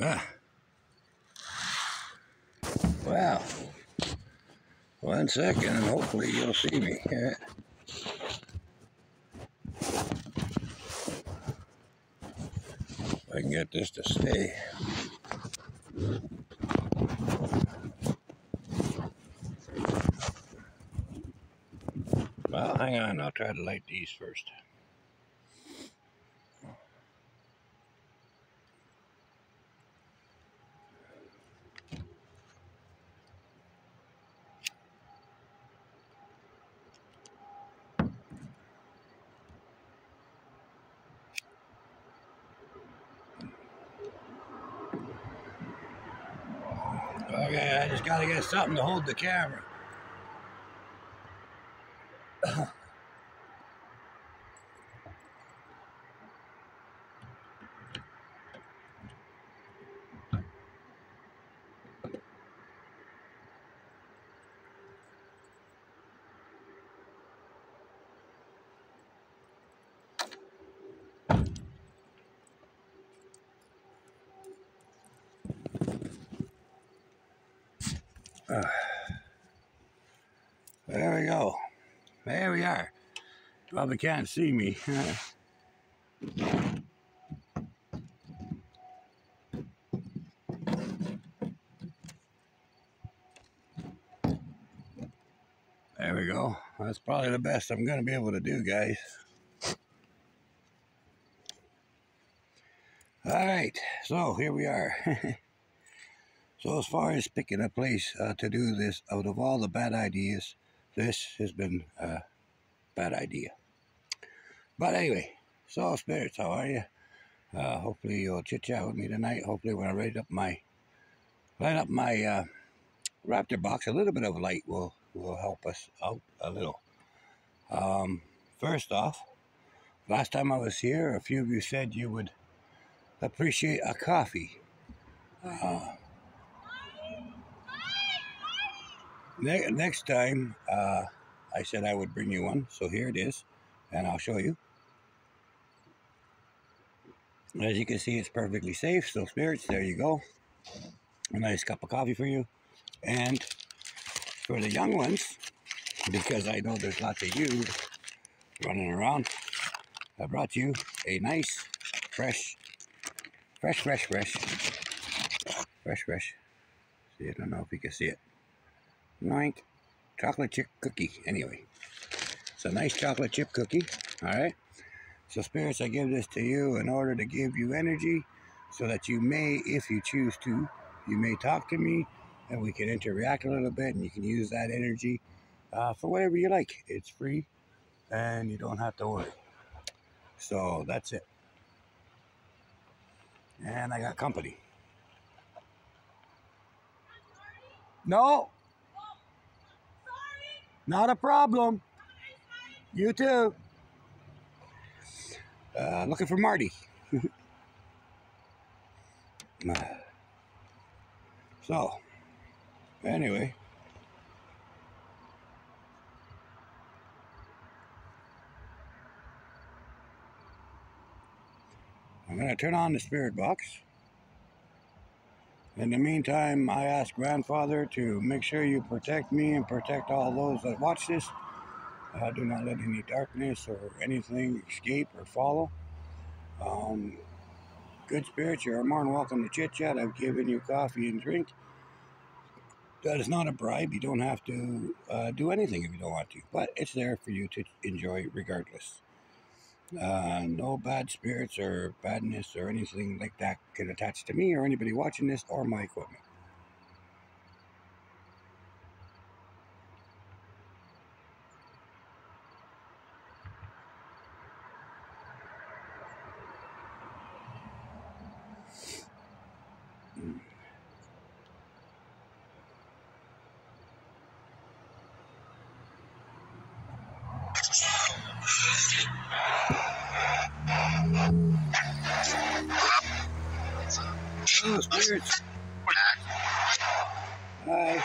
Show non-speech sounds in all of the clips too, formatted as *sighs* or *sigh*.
Ah. Well, one second and hopefully you'll see me. Yeah. I can get this to stay. Well, hang on. I'll try to light these first. Okay, I just gotta get something to hold the camera. Uh, *sighs* there we go. There we are. Probably can't see me. *laughs* there we go. That's probably the best I'm going to be able to do, guys. All right, so here we are. *laughs* So as far as picking a place uh, to do this, out of all the bad ideas, this has been a bad idea. But anyway, so spirits, how are you? Uh, hopefully you'll chit chat with me tonight. Hopefully when I light up my light up my uh, Raptor box, a little bit of light will will help us out a little. Um, first off, last time I was here, a few of you said you would appreciate a coffee. Uh, Ne next time, uh, I said I would bring you one, so here it is, and I'll show you. As you can see, it's perfectly safe, so spirits, there you go. A nice cup of coffee for you. And for the young ones, because I know there's lots of you running around, I brought you a nice, fresh, fresh, fresh, fresh, fresh, fresh. See, I don't know if you can see it. Noink. Chocolate chip cookie. Anyway, it's a nice chocolate chip cookie. All right. So, spirits, I give this to you in order to give you energy so that you may, if you choose to, you may talk to me and we can interact a little bit and you can use that energy uh, for whatever you like. It's free and you don't have to worry. So, that's it. And I got company. No. Not a problem. You too. Uh, looking for Marty. *laughs* so, anyway. I'm going to turn on the spirit box. In the meantime, I ask Grandfather to make sure you protect me and protect all those that watch this. Uh, do not let any darkness or anything escape or follow. Um, good spirits, you're more than welcome to chit chat. I've given you coffee and drink. That is not a bribe. You don't have to uh, do anything if you don't want to, but it's there for you to enjoy regardless. Uh, no bad spirits or badness or anything like that can attach to me or anybody watching this or my equipment. Oh, spirits. Hi.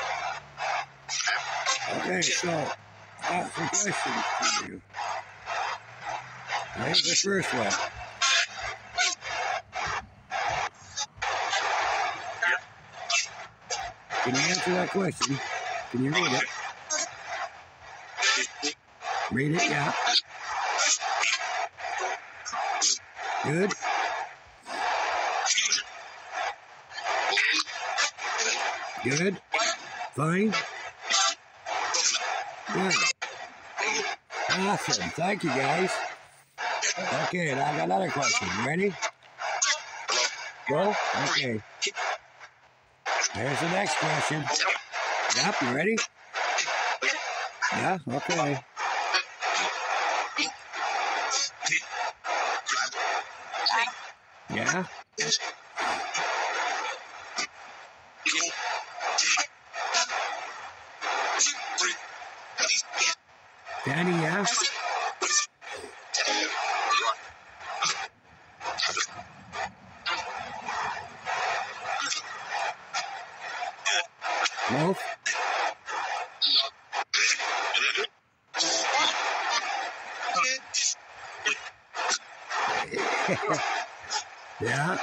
Okay, so I got some questions for you. Here's the first one. Can you answer that question? Can you read it? Read it, yeah. Good. Good. Fine. Good. Awesome. Thank you, guys. Okay, I got another question. You ready? Go? Okay. Here's the next question. Yep, you ready? Yeah, okay. Yeah? Yeah?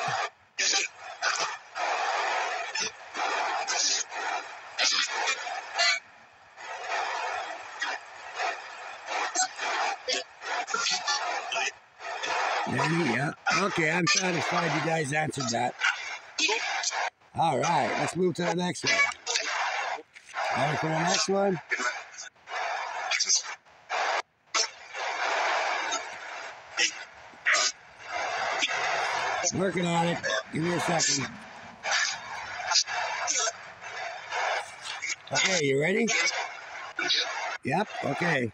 Yeah. Okay, I'm satisfied you guys answered that. All right, let's move to the next one. Ready for the next one? Working on it. Give me a second. Okay, you ready? Yep, okay.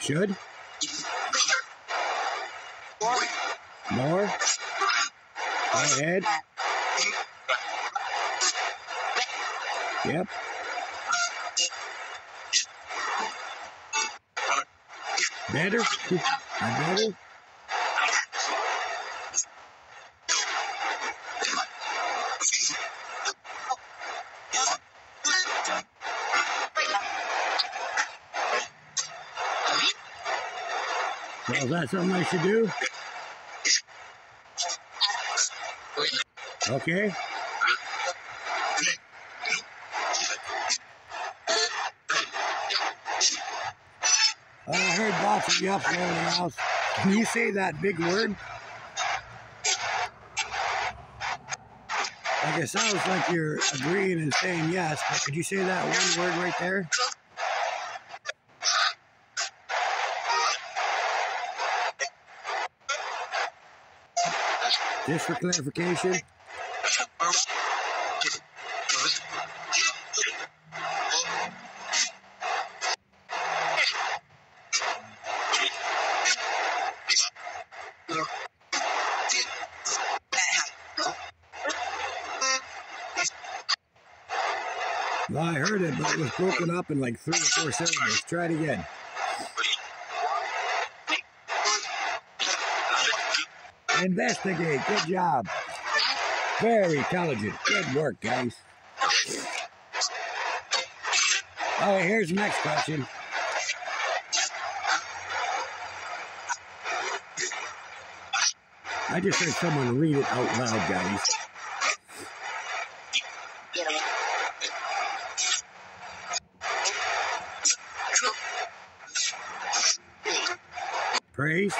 Should? More? Go ahead. Yep. Better? better? So is that something I should do? Okay. I heard lots of yups and everything else. Can you say that big word? Like it sounds like you're agreeing and saying yes, but could you say that one word right there? Just for clarification. Heard it, but it was broken up in like three or four syllables. Try it again. Investigate. Good job. Very intelligent. Good work, guys. All right, here's the next question. I just heard someone read it out loud, guys. Praise.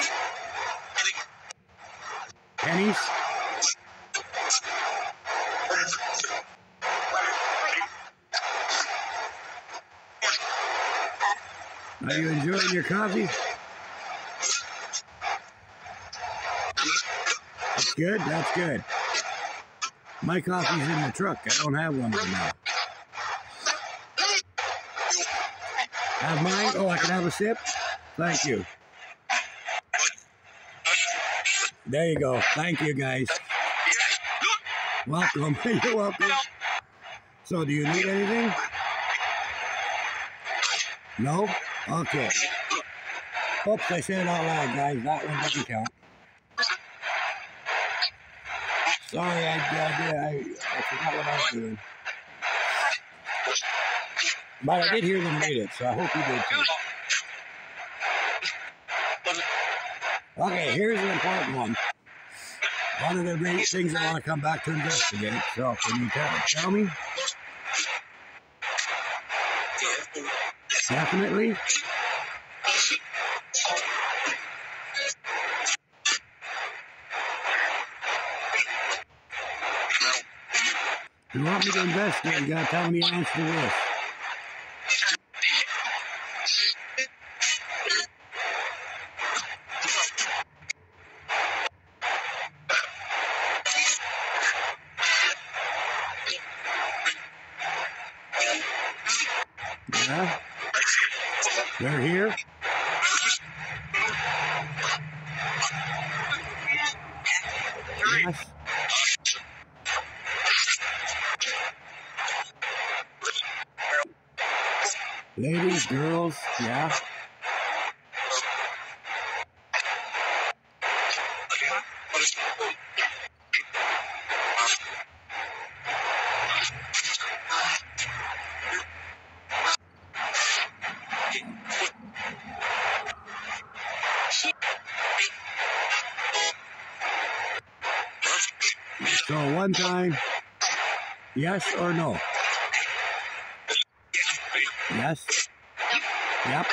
Pennies. Are you enjoying your coffee? That's good. That's good. My coffee's in the truck. I don't have one right now. Have mine? Oh, I can have a sip? Thank you. There you go. Thank you, guys. Welcome. *laughs* You're welcome. So, do you need anything? No? Okay. Oops, I said it out loud, guys. That one doesn't count. Sorry, I, I, I, I forgot what I was doing. But I did hear them read it, so I hope you did too. Okay, here's an important one. One of the main things I want to come back to investigate. So can you tell, tell me? Definitely. You want me to investigate, you gotta tell me the answer to this. Yes? Ladies, girls, yeah? So one time, yes or no? Yes? Yep.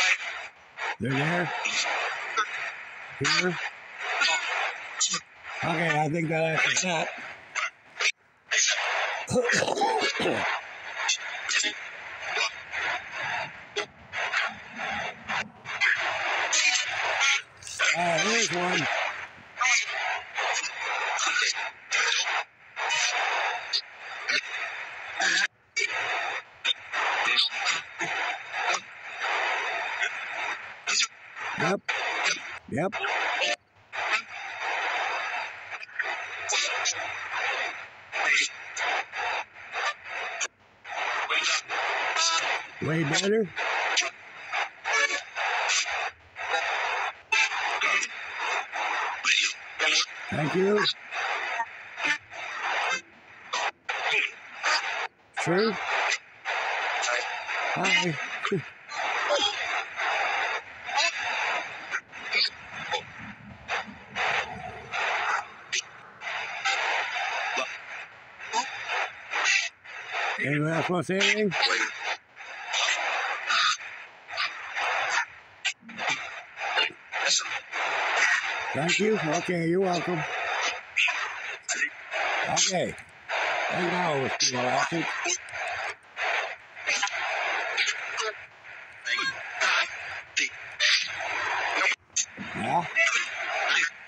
They're there? Here? Okay, I think that answers that. Alright, *coughs* uh, here's one. Yep. Yep. Way better. Thank you. True. Hi. Anyone else want to say anything? Thank you. Okay, you're welcome. Okay. And now with people laughing. Yeah.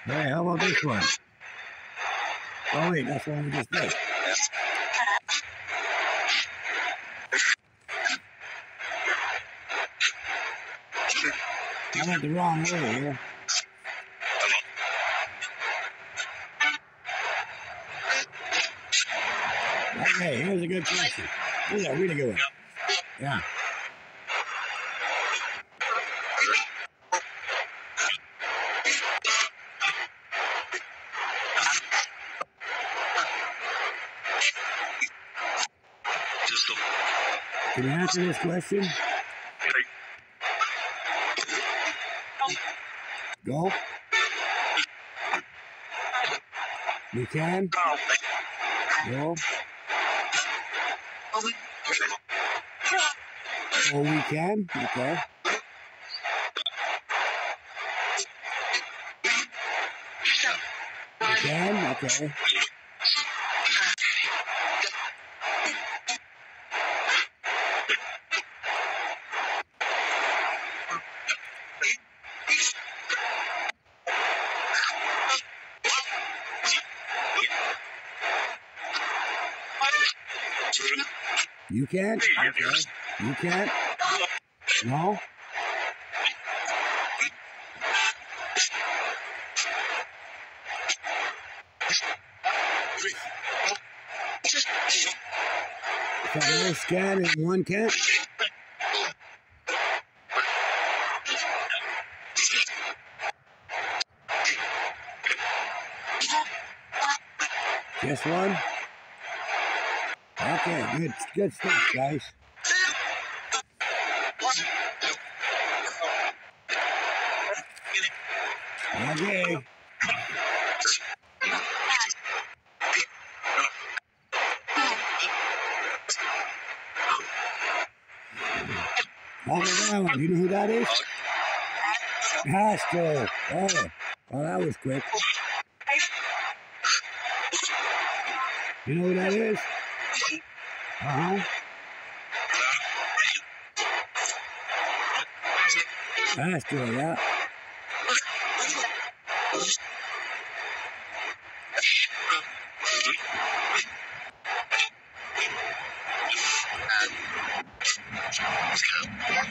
Hey, how about this one? Oh wait, that's one we just did. I went the wrong way here. Okay, here's a good question. This is really good one. Yeah. Can you answer this question? Go. You can? Go. Oh, we can? Okay. You can? Okay. Can't? Okay. You can't? No? So one can and one can't? Just one? Okay, good, good stuff, guys. Okay. All around. You know who that is? Pastor. Oh, well, that was quick. You know who that is? Huh. Astro, yeah.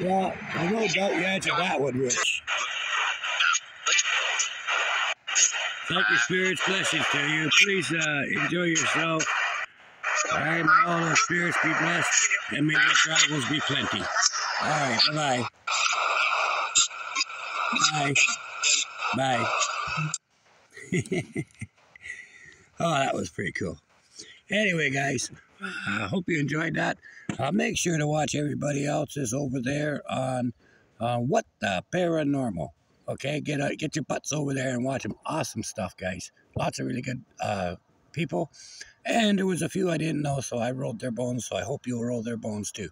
Well, I no doubt you answered that one, Rich. Thank you, spirits. Blessings to you. Please uh, enjoy yourself. All right, may all the spirits be blessed, and may your travels be plenty. All right, bye-bye. Bye. Bye. *laughs* oh, that was pretty cool. Anyway, guys, I hope you enjoyed that. Uh, make sure to watch everybody else's over there on uh, What the Paranormal. Okay, get uh, get your butts over there and watch some Awesome stuff, guys. Lots of really good uh, people. And there was a few I didn't know, so I rolled their bones. So I hope you'll roll their bones too.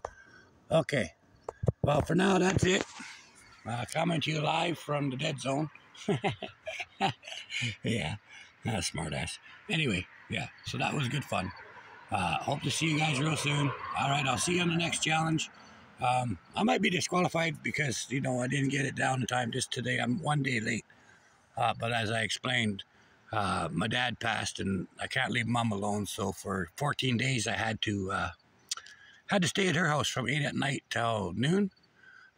Okay. Well, for now, that's it. Uh, coming to you live from the dead zone. *laughs* yeah, uh, smart ass. Anyway, yeah, so that was good fun. Uh, hope to see you guys real soon. All right, I'll see you on the next challenge. Um, I might be disqualified because, you know, I didn't get it down in time just today. I'm one day late. Uh, but as I explained, uh, my dad passed and I can't leave mom alone. So for 14 days, I had to uh, had to stay at her house from 8 at night till noon.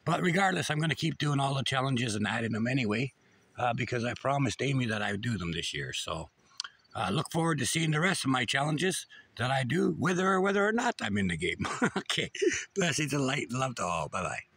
But regardless, I'm going to keep doing all the challenges and adding them anyway uh, because I promised Amy that I would do them this year. So uh, look forward to seeing the rest of my challenges that I do, whether or whether or not I'm in the game. *laughs* okay. Blessings and light and love to all. Bye bye.